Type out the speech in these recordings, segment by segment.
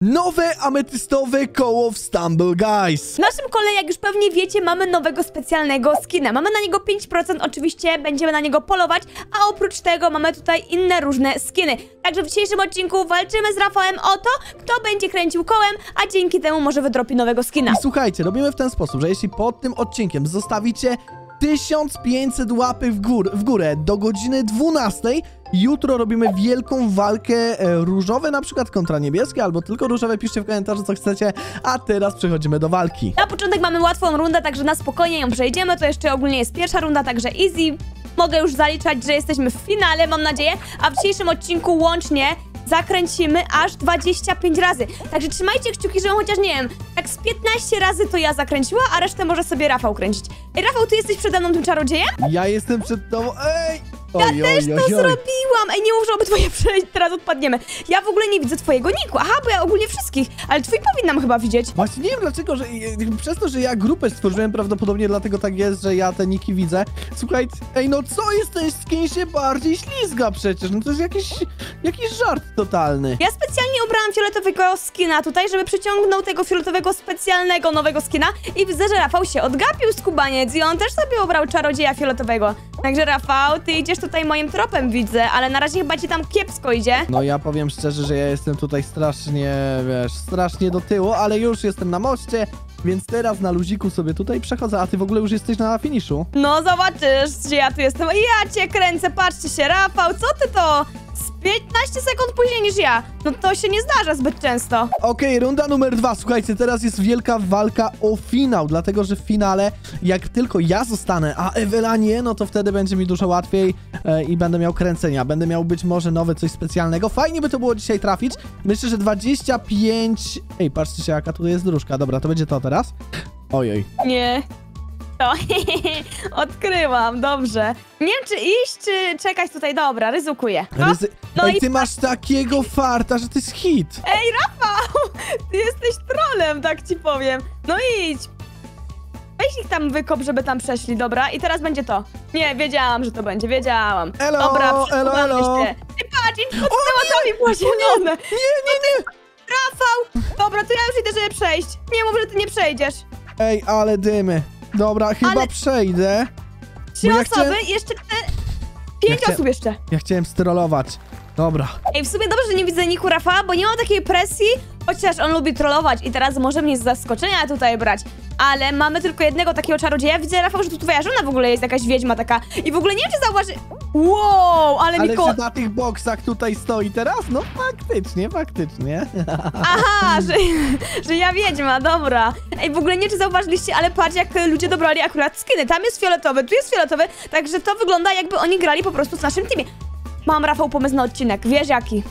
Nowe ametystowe koło w Stumble Guys. W naszym kole, jak już pewnie wiecie, mamy nowego specjalnego skina. Mamy na niego 5%, oczywiście będziemy na niego polować, a oprócz tego mamy tutaj inne różne skiny. Także w dzisiejszym odcinku walczymy z Rafałem o to, kto będzie kręcił kołem, a dzięki temu może wydropi nowego skina. I słuchajcie, robimy w ten sposób, że jeśli pod tym odcinkiem zostawicie 1500 łapy w, gór, w górę do godziny 12, jutro robimy wielką walkę e, różowe na przykład kontra niebieskie, albo tylko różowe, piszcie w komentarzu co chcecie, a teraz przechodzimy do walki. Na początek mamy łatwą rundę, także na spokojnie ją przejdziemy. To jeszcze ogólnie jest pierwsza runda, także easy. Mogę już zaliczać, że jesteśmy w finale, mam nadzieję. A w dzisiejszym odcinku łącznie zakręcimy aż 25 razy. Także trzymajcie kciuki, żebym chociaż, nie wiem, tak z 15 razy to ja zakręciła, a resztę może sobie Rafał kręcić. Ej, Rafał, ty jesteś przede mną tym czarodziejem? Ja jestem przed tobą, ej! Ja Oj, też oj, to oj, zrobiłam! Ej, nie mów, że obydwoje przejść, teraz odpadniemy. Ja w ogóle nie widzę twojego niku. Aha, bo ja ogólnie wszystkich, ale twój powinnam chyba widzieć. Właśnie nie wiem dlaczego, że przez to, że ja grupę stworzyłem, prawdopodobnie dlatego tak jest, że ja te niki widzę. Słuchaj, ej no co jest ten skin się bardziej ślizga przecież, no to jest jakiś, jakiś żart totalny. Ja specjalnie ubrałam fioletowego skina tutaj, żeby przyciągnął tego fioletowego specjalnego nowego skina i widzę, że Rafał się odgapił skubaniec i on też sobie ubrał czarodzieja fioletowego. Także Rafał, ty idziesz tutaj moim tropem, widzę, ale na razie chyba ci tam kiepsko idzie. No ja powiem szczerze, że ja jestem tutaj strasznie, wiesz, strasznie do tyłu, ale już jestem na moście, więc teraz na luziku sobie tutaj przechodzę, a ty w ogóle już jesteś na finiszu. No zobaczysz, że ja tu jestem. Ja cię kręcę, patrzcie się, Rafał, co ty to? Z 15 sekund później niż ja. No to się nie zdarza zbyt często. Okej, runda numer dwa. Słuchajcie, teraz jest wielka walka o finał, dlatego że w finale, jak tylko ja zostanę, a Ewela nie, no to wtedy będzie mi dużo łatwiej e, i będę miał kręcenia. Będę miał być może nowe coś specjalnego. Fajnie by to było dzisiaj trafić. Myślę, że 25... Ej, patrzcie się, jaka tutaj jest dróżka. Dobra, to będzie to teraz. Ojej. Nie. To odkryłam, dobrze. Nie wiem, czy iść, czy czekać tutaj. Dobra, ryzykuję. O, Ryzy... no Ej, i ty masz takiego farta, że to jest hit. Ej, Rafał! Ty jesteś trolem, tak ci powiem. No idź. Weź ich tam wykop, żeby tam przeszli, dobra? I teraz będzie to. Nie, wiedziałam, że to będzie, wiedziałam. Elo, dobra, elo, elo. się. Ty patrz, im tyłami było zielone. Nie, nie, nie. Rafał! Dobra, to ja już idę, żeby przejść. Nie mów, że ty nie przejdziesz. Ej, ale dymy. Dobra, chyba Ale- przejdę. Trzy Bo ja osoby, chciałem- jeszcze cztery... Pięć chcia- osób jeszcze. Ja chciałem strollować. Dobra. Ej, w sumie dobrze, że nie widzę Niku Rafała, bo nie ma takiej presji, chociaż on lubi trollować i teraz może mnie z zaskoczenia tutaj brać. Ale mamy tylko jednego takiego czarodzieja. Widzę, Rafał, że tu twoja żona w ogóle jest jakaś wiedźma taka. I w ogóle nie wiem, czy zauważy... Wow, ale, Ale Miko... czy na tych boksach tutaj stoi teraz? No faktycznie, faktycznie. Aha, że, że ja wiedźma, dobra. Ej, w ogóle nie czy zauważyliście, ale patrz, jak ludzie dobrali akurat skiny. Tam jest fioletowy, tu jest fioletowy, także to wygląda, jakby oni grali po prostu w naszym teamie. Mam, Rafał, pomysł na odcinek. Wiesz jaki?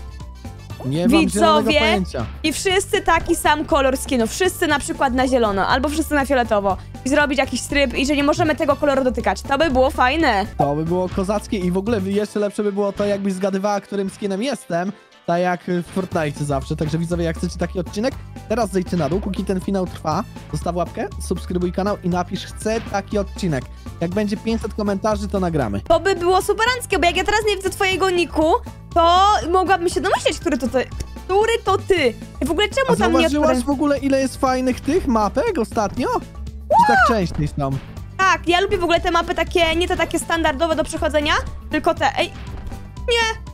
Nie mam Widzowie pojęcia. i wszyscy taki sam kolor skinów. Wszyscy na przykład na zielono, albo wszyscy na fioletowo. I zrobić jakiś tryb i że nie możemy tego koloru dotykać. To by było fajne. To by było kozackie i w ogóle jeszcze lepsze by było to, jakbyś zgadywała, którym skinem jestem. Tak jak w Fortnite zawsze. Także widzowie, jak chcecie taki odcinek, teraz zejdźcie na dół, póki ten finał trwa. Zostaw łapkę, subskrybuj kanał i napisz chcę taki odcinek. Jak będzie 500 komentarzy, to nagramy. To by było superanckie, bo jak ja teraz nie widzę twojego niku, to mogłabym się domyśleć, który to ty. Który to ty? W ogóle czemu A tam nie zauważyłaś w ogóle, ile jest fajnych tych mapek ostatnio? Czy tak częściej są? Tak, ja lubię w ogóle te mapy takie, nie te takie standardowe do przechodzenia, tylko te. Ej, nie!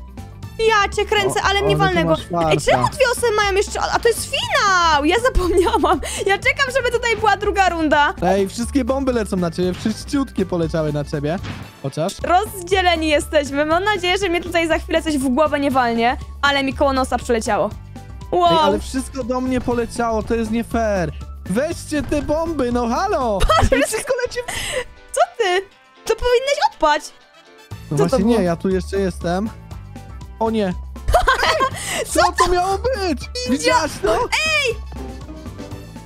Ja cię kręcę, O, ale mnie ale ty walnego. masz Ej, czemu dwie osoby mają jeszcze. A to jest finał! Ja zapomniałam. Ja czekam, żeby tutaj była druga runda. Ej, wszystkie bomby lecą na ciebie, wszyściutkie poleciały na ciebie. Chociaż. Rozdzieleni jesteśmy. Mam nadzieję, że mnie tutaj za chwilę coś w głowę nie walnie, ale mi koło nosa przeleciało. Wow! Ej, ale wszystko do mnie poleciało, to jest nie fair. Weźcie te bomby, no halo! Ej, wszystko leci... w- Co ty? To powinnaś odpaść. No Co to właśnie było? nie, ja tu jeszcze jestem. O nie. Co to miało być? Widziałaś to? Ej!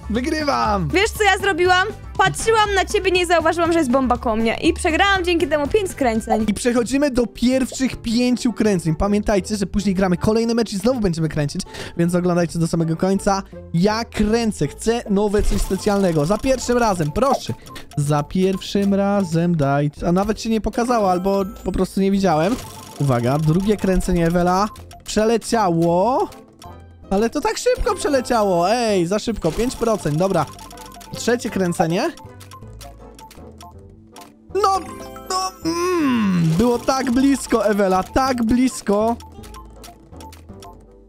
Wygrywam! Wiesz, co ja zrobiłam? Patrzyłam na ciebie, nie zauważyłam, że jest bomba koło mnie. I przegrałam dzięki temu pięć skręceń. I przechodzimy do pierwszych pięciu kręceń. Pamiętajcie, że później gramy kolejny mecz i znowu będziemy kręcić, więc oglądajcie do samego końca. Ja kręcę, chcę nowe coś specjalnego. Za pierwszym razem, proszę. Za pierwszym razem daj. A nawet się nie pokazało, albo po prostu nie widziałem. Uwaga, drugie kręcenie Ewela przeleciało. Ale to tak szybko przeleciało. Ej, za szybko. 5%. Dobra. Trzecie kręcenie. No, no, mm, było tak blisko, Ewela, tak blisko.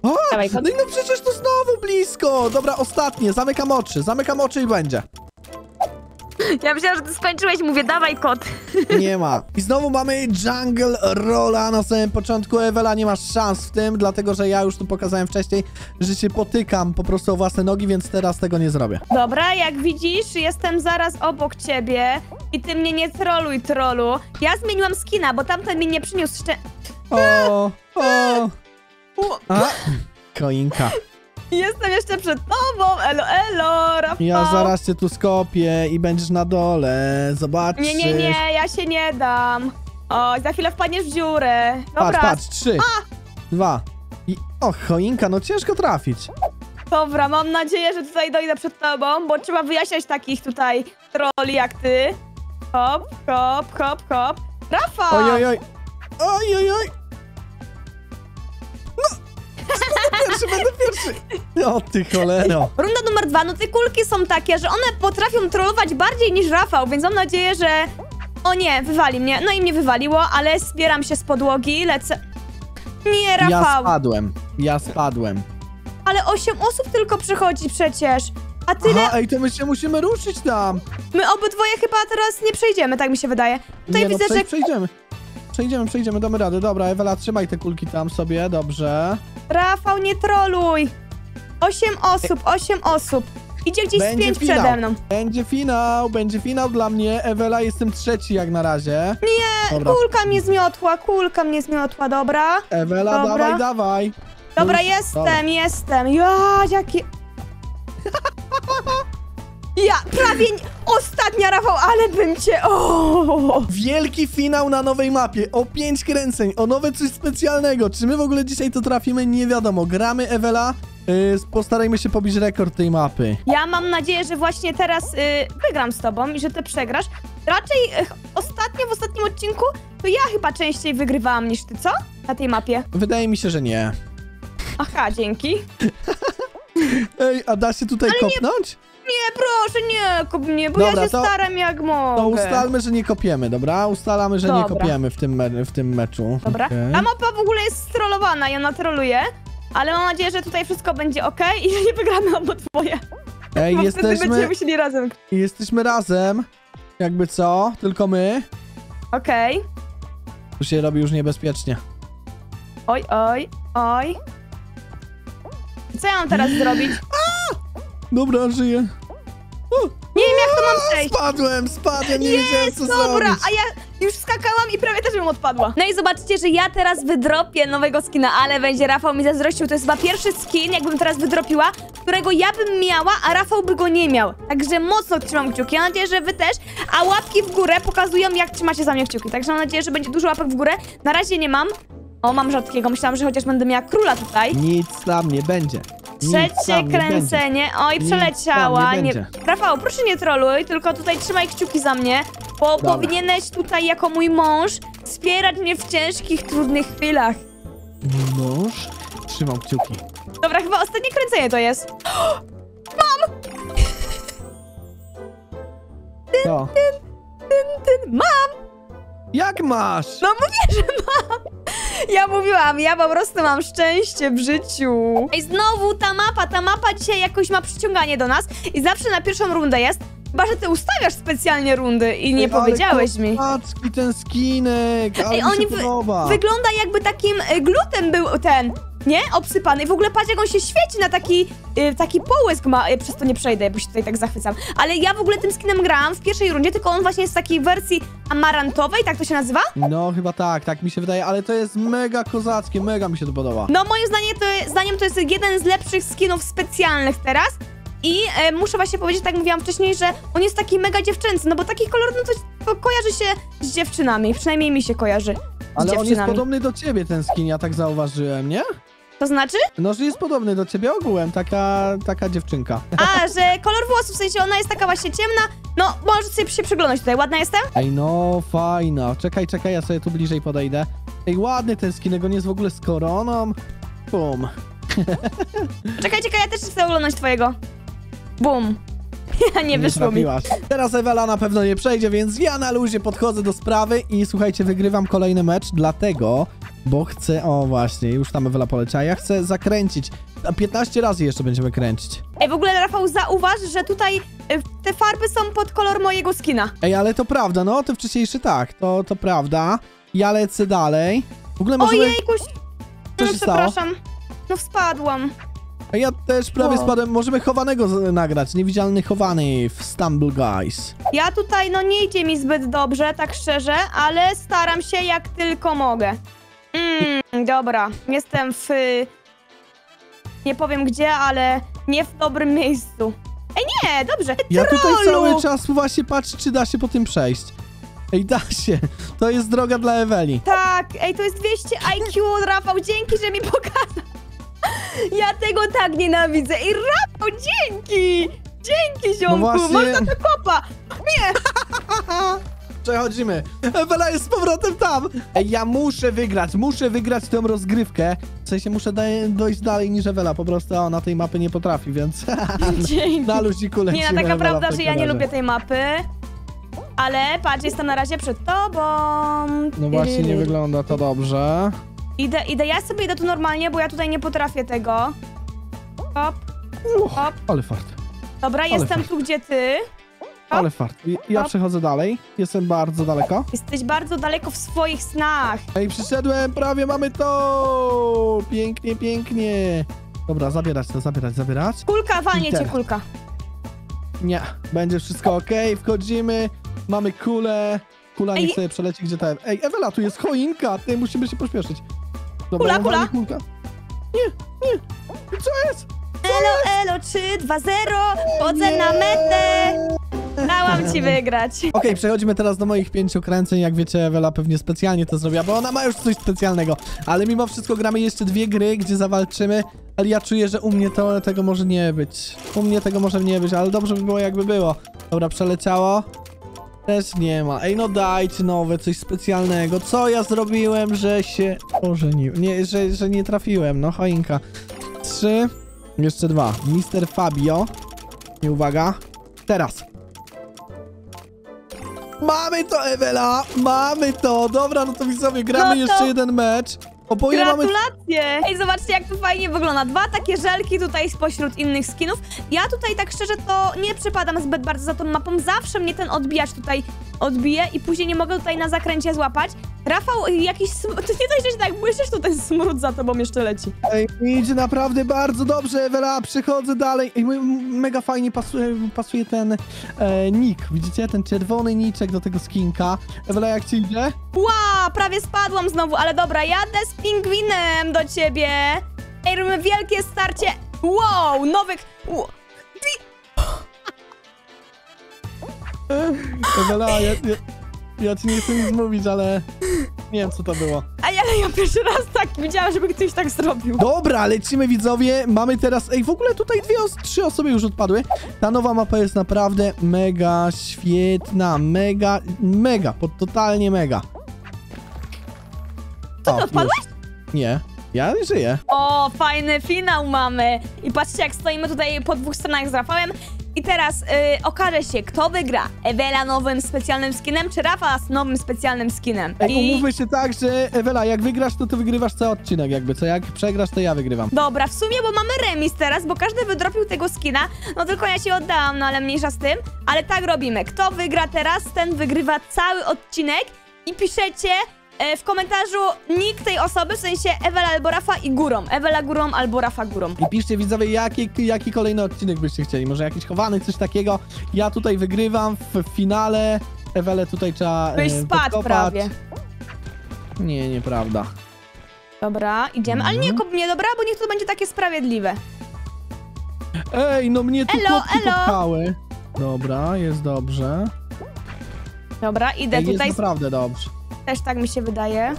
O, no i no przecież to znowu blisko. Dobra, ostatnie. Zamykam oczy, zamykam oczy i będzie. Ja myślałam, że ty skończyłeś, mówię, dawaj kot. Nie ma. I znowu mamy Jungle Rolla na samym początku. Ewela, nie masz szans w tym, dlatego że ja już tu pokazałem wcześniej, że się potykam po prostu o własne nogi, więc teraz tego nie zrobię. Dobra, jak widzisz, jestem zaraz obok ciebie i ty mnie nie troluj, trolu. Ja zmieniłam skina, bo tamten mi nie przyniósł szczę... O, o. A, koinka. Jestem jeszcze przed tobą, elo, elo, Rafał. Ja zaraz cię tu skopię i będziesz na dole. Zobaczysz. Nie, nie, nie, ja się nie dam. O, za chwilę wpadniesz w dziurę. Dobra, Patrz, patrz. Trzy, dwa. I... O, choinka, no ciężko trafić. dobra, mam nadzieję, że tutaj dojdę przed tobą, bo trzeba wyjaśniać takich tutaj troli jak ty. Hop, hop, hop, hop. Rafał! Oj, oj, oj. Oj, oj, oj. No. Będę pierwszy, będę pierwszy. O ty cholero. Runda numer dwa, no te kulki są takie, że one potrafią trollować bardziej niż Rafał, więc mam nadzieję, że... O nie, wywali mnie. No i mnie wywaliło, ale zbieram się z podłogi, lecę... Nie, Ja Rafał, spadłem. Ja spadłem. ale 8 osób tylko przychodzi przecież. A tyle... Aha, ej, to my się musimy ruszyć tam. My obydwoje chyba teraz nie przejdziemy, tak mi się wydaje. Tutaj nie, widzę, no, że... przej- przejdziemy. Przejdziemy, przejdziemy, damy radę. Dobra, Ewela, trzymaj te kulki tam sobie, dobrze. Rafał, nie troluj. 8 osób, 8 osób. Idzie gdzieś z Będzie 5 finał. przede mną. Będzie finał, będzie finał dla mnie. Ewela, jestem trzeci jak na razie. Nie, Dobra. kulka mnie zmiotła, kulka mnie zmiotła, dobra. Ewela, Dobra. dawaj, dawaj. Dobra, Już? jestem, Dobra. jestem. Ja, jakie... Ja, prawie... nie- Ostatnia, Rafał, ale bym cię... O! Wielki finał na nowej mapie. O pięć kręceń, o nowe coś specjalnego. Czy my w ogóle dzisiaj to trafimy? Nie wiadomo. Gramy, Ewela. Yy, postarajmy się pobić rekord tej mapy. Ja mam nadzieję, że właśnie teraz y, wygram z tobą i że ty przegrasz. Raczej y, ostatnio, w ostatnim odcinku, to ja chyba częściej wygrywałam niż ty, co? Na tej mapie. Wydaje mi się, że nie. Aha, dzięki. Ej, a da się tutaj kopnąć? Nie, proszę, nie kop mnie, bo Dobra, ja się to- staram jak mogę. To ustalmy, że nie kopiemy, dobra? Ustalamy, że nie Dobra. kopiemy w tym, me- w tym meczu. Dobra. Okej. Ta mapa w ogóle jest strollowana i ona troluje. Ale mam nadzieję, że tutaj wszystko będzie ok i że nie wygramy obydwoje. Ej, Bo wtedy jesteśmy, będziemy musieli razem. jesteśmy razem. Jakby co? Tylko my. Okej. Tu się robi już niebezpiecznie. Oj, oj, oj. Co ja mam teraz zrobić? Dobra, żyję. Nie wiem, jak to mam przejść. Spadłem, spadłem, nie wiedziałem co Dobra, zrobić. a ja już skakałam i prawie też bym odpadła. No i zobaczcie, że ja teraz wydropię nowego skina, ale będzie Rafał mi zazdrościł. To jest chyba pierwszy skin, jakbym teraz wydropiła, którego ja bym miała, a Rafał by go nie miał. Także mocno trzymam kciuki. Mam nadzieję, że wy też. A łapki w górę pokazują, jak trzymacie za mnie kciuki. Także mam nadzieję, że będzie dużo łapek w górę. Na razie nie mam. O, mam rzadkiego. Myślałam, że chociaż będę miała króla tutaj. Nic tam nie będzie. Nic Trzecie nie kręcenie. Oj, Nic przeleciała. nie Nie. Rafał, proszę nie troluj, tylko tutaj trzymaj kciuki za mnie, bo Dobra. powinieneś tutaj jako mój mąż wspierać mnie w ciężkich, trudnych chwilach. Mój mąż trzymał kciuki. Dobra, chyba ostatnie kręcenie to jest. To. Ty, mam! Jak masz? No mówię, że mam! Ja mówiłam, ja po prostu mam szczęście w życiu. I znowu ta mapa, ta mapa dzisiaj jakoś ma przyciąganie do nas i zawsze na pierwszą rundę jest. Chyba, że ty ustawiasz specjalnie rundy i nie Ej, ale powiedziałeś mi. Kocacki, ten skinek, ale Ej, mi oni się wy- podoba. Wygląda jakby takim y, glutem był ten, nie? Obsypany. I w ogóle patrz jak on się świeci na taki, y, taki połysk ma. Y, przez to nie przejdę, bo się tutaj tak zachwycam. Ale ja w ogóle tym skinem grałam w pierwszej rundzie, tylko on właśnie jest w takiej wersji amarantowej, tak to się nazywa? No chyba tak, tak mi się wydaje, ale to jest mega kozackie, mega mi się to podoba. No moim zdaniem to, zdaniem to jest jeden z lepszych skinów specjalnych teraz. I e, muszę właśnie powiedzieć, tak jak mówiłam wcześniej, że on jest taki mega dziewczęcy, no bo taki kolor, no to, to kojarzy się z dziewczynami, przynajmniej mi się kojarzy z Ale on jest podobny do ciebie, ten skin, ja tak zauważyłem, nie? To znaczy? No, że jest podobny do ciebie ogółem, taka, taka dziewczynka. A, że kolor włosów, w sensie ona jest taka właśnie ciemna. No, możesz sobie się przyglądać tutaj, ładna jestem? Ej, no, fajna. Czekaj, czekaj, ja sobie tu bliżej podejdę. Ej, ładny ten skinek, on jest w ogóle z koroną. Bum. Czekaj, czekaj, ja też chcę oglądać twojego. Bum. Ja nie wyszło mi. Teraz Ewela na pewno nie przejdzie, więc ja na luzie podchodzę do sprawy i słuchajcie, wygrywam kolejny mecz, dlatego, bo chcę, o właśnie, już tam Ewela poleciała, ja chcę zakręcić. A 15 razy jeszcze będziemy kręcić. Ej, w ogóle Rafał, zauważ, że tutaj y, te farby są pod kolor mojego skina. Ej, ale to prawda, no, to wcześniejszy tak, to, to prawda. Ja lecę dalej. W ogóle możemy... Ojejkuś. Co No, się stało? przepraszam. No spadłam. Ej, Ja też prawie Wow. spadłem, możemy chowanego nagrać, niewidzialny chowany w Stumble Guys. Ja tutaj, no nie idzie mi zbyt dobrze, tak szczerze, ale staram się jak tylko mogę. Dobra, jestem w... Nie powiem gdzie, ale nie w dobrym miejscu. Ej, nie, dobrze. Ja tutaj Trollu! cały czas właśnie patrzę, czy da się po tym przejść. Ej, da się. To jest droga dla Eweli. Tak, ej, to jest 200 IQ, Rafał, dzięki, że mi pokazał. Ja tego tak nienawidzę. I Rafał, dzięki! Dzięki, ziomku! No właśnie- Można to kopa! Nie! Przechodzimy. Ewela jest z powrotem tam. Ja muszę wygrać, muszę wygrać tę rozgrywkę. W sensie muszę dojść dalej niż Ewela, po prostu ona tej mapy nie potrafi, więc Dzięki. na luziku lecimy. Nie, no taka Ewela, prawda, że ja nie razie. lubię tej mapy. Ale patrz, jestem na razie przed tobą. No właśnie, nie wygląda to dobrze. Idę, idę, ja sobie idę tu normalnie, bo ja tutaj nie potrafię tego. Hop, Uch, hop. ale fart, Dobra, jestem fajnie. tu, gdzie ty. Ale fart. Ja przechodzę dalej, jestem bardzo daleko. Jesteś bardzo daleko w swoich snach. Ej, przyszedłem, prawie mamy to! Pięknie, pięknie. Dobra, zabierać to, zabierać, zabierać. Kulka, walnie cię kulka. Nie, będzie wszystko ok, wchodzimy, mamy kulę. Kula niech Ej. sobie przeleci gdzie ta... Ej, Ewela, tu jest choinka, ty musimy się pośpieszyć. Dobra, Kula, kula. kulkę. Nie, nie, co jest? Elo, elo, 3, 2, 0, chodzę na metę. Dałam ci wygrać. Okej, przechodzimy teraz do moich pięciu kręceń. Jak wiecie, Ewela pewnie specjalnie to zrobiła, bo ona ma już coś specjalnego. Ale mimo wszystko gramy jeszcze dwie gry, gdzie zawalczymy. Ale ja czuję, że u mnie to, tego może nie być. U mnie tego może nie być, ale dobrze by było jakby było. Dobra, przeleciało. Też nie ma. Ej, no dajcie nowe, coś specjalnego. Co ja zrobiłem, że się ożeniłem? Nie, że, że nie trafiłem. No, choinka. Trzy. Jeszcze dwa. Mister Fabio. I uwaga. Teraz. Mamy to, Ewela! Mamy to! Dobra, no to widzowie, gramy No to- jeszcze jeden mecz. Oboje mamy... Gratulacje! Ej, zobaczcie jak to fajnie wygląda. Dwa takie żelki tutaj spośród innych skinów. Ja tutaj tak szczerze to nie przypadam zbyt bardzo za tą mapą. Zawsze mnie ten odbijacz tutaj odbije i później nie mogę tutaj na zakręcie złapać. Rafał, jakiś sm... To nie dość, że tak błyszczysz, to ten smród za tobą jeszcze leci. Ej, idzie naprawdę bardzo dobrze, Ewela, przechodzę dalej. Ej, mega fajnie pasuje, pasuje ten e, nick, widzicie? Ten czerwony niczek do tego skinka. Ewela, jak ci idzie? Ła, prawie spadłam znowu, ale dobra, jadę z pingwinem do ciebie. Ej, robimy wielkie starcie. Wow, nowych... Ewela, ja, ja, ja ci nie chcę nic mówić, ale nie wiem, co to było. Ej, ale ja pierwszy raz tak widziałam, żeby ktoś tak zrobił. Dobra, lecimy widzowie. Mamy teraz. Ej, w ogóle tutaj dwie, os- trzy osoby już odpadły. Ta nowa mapa jest naprawdę mega świetna. Mega, mega, pod totalnie mega. Co, ty odpadłeś? już. Nie, ja żyję. O, fajny finał mamy. I patrzcie, jak stoimy tutaj po dwóch stronach z Rafałem. I teraz y, okaże się, kto wygra. Ewela nowym specjalnym skinem, czy Rafa z nowym specjalnym skinem. Ej, I... umówmy się tak, że Ewela, jak wygrasz, to ty wygrywasz cały odcinek jakby, co jak przegrasz, to ja wygrywam. Dobra, w sumie, bo mamy remis teraz, bo każdy wydropił tego skina, no tylko ja się oddałam, no ale mniejsza z tym. Ale tak robimy, kto wygra teraz, ten wygrywa cały odcinek i piszecie w komentarzu nick tej osoby, w sensie Ewela albo Rafa i górą. Ewela górą albo Rafa górą. I piszcie widzowie, jaki, jaki kolejny odcinek byście chcieli. Może jakiś chowany, coś takiego. Ja tutaj wygrywam w finale. Ewelę tutaj trzeba Byś e, spadł podkopać. prawie. Nie, nieprawda. Dobra, idziemy, ale nie Mhm. kop mnie, dobra, bo niech to będzie takie sprawiedliwe. Ej, no mnie tu Elo. Dobra, jest dobrze. Dobra, idę Ej, jest tutaj, naprawdę dobrze. Też tak mi się wydaje.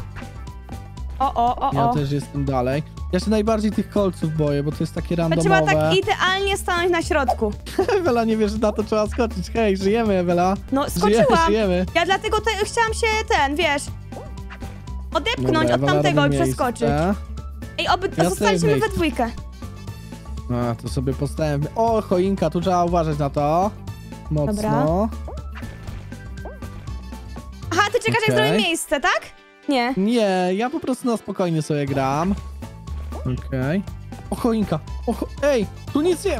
O, o, o, Ja o. też jestem dalej. Ja się najbardziej tych kolców boję, bo to jest takie To randomowe. trzeba tak idealnie stanąć na środku. Ewela nie wie, że na to trzeba skoczyć. Hej, żyjemy, Ewela. No, Żyjemy, skoczyłam. żyjemy. Ja dlatego te, chciałam się ten, wiesz, odepchnąć Dobra, od tamtego i przeskoczyć. Ej, oby Ja zostaliśmy we dwójkę. A, to sobie postałem. O, choinka, tu trzeba uważać na to. Mocno. Dobra. Ty czekasz, Okej. zrobię miejsce, tak? Nie. Nie, ja po prostu na spokojnie sobie gram. Okej. O, choinka. O, cho... Ej, tu nic nie...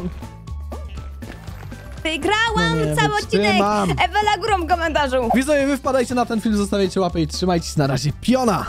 Wygrałam No nie cały odcinek! wytrzymam. Ewela górą w komentarzu. Widzowie, wy wpadajcie na ten film, zostawiajcie łapę i trzymajcie się na razie. Piona!